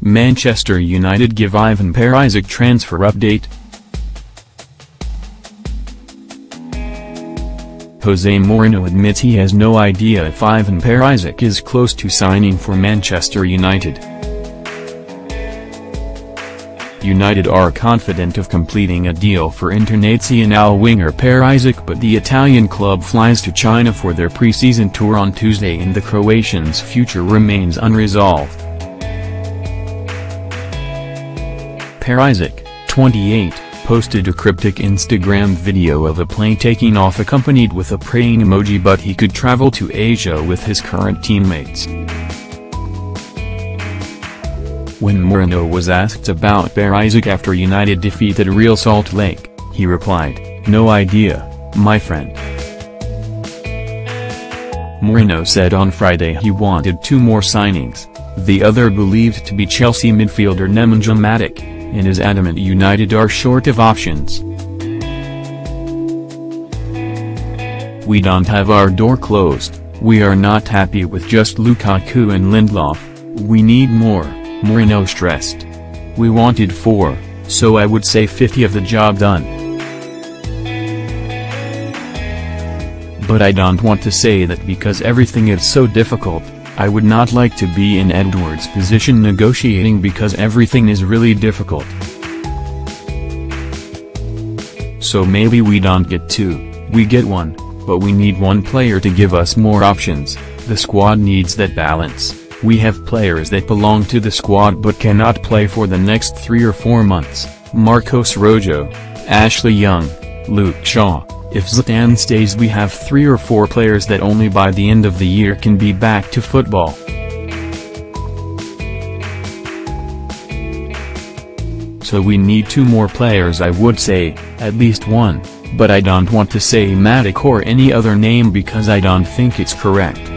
Manchester United give Ivan Perisic transfer update. Jose Mourinho admits he has no idea if Ivan Perisic is close to signing for Manchester United. United are confident of completing a deal for international winger Perisic but the Italian club flies to China for their pre-season tour on Tuesday and the Croatian's future remains unresolved. Perisic, 28, posted a cryptic Instagram video of a plane taking off accompanied with a praying emoji but he could travel to Asia with his current teammates. When Mourinho was asked about Perisic after United defeated Real Salt Lake, he replied, no idea, my friend. Mourinho said on Friday he wanted two more signings, the other believed to be Chelsea midfielder Nemanja Matic and is adamant United are short of options. We don't have our door closed, we are not happy with just Lukaku and Lindelof, we need more, Mourinho stressed. We wanted four, so I would say 50 of the job done. But I don't want to say that because everything is so difficult, I would not like to be in Edwards' position negotiating because everything is really difficult. So maybe we don't get two, we get one, but we need one player to give us more options, the squad needs that balance, we have players that belong to the squad but cannot play for the next three or four months, Marcos Rojo, Ashley Young, Luke Shaw, if Zlatan stays we have three or four players that only by the end of the year can be back to football. So we need two more players I would say, at least one, but I don't want to say Matic or any other name because I don't think it's correct.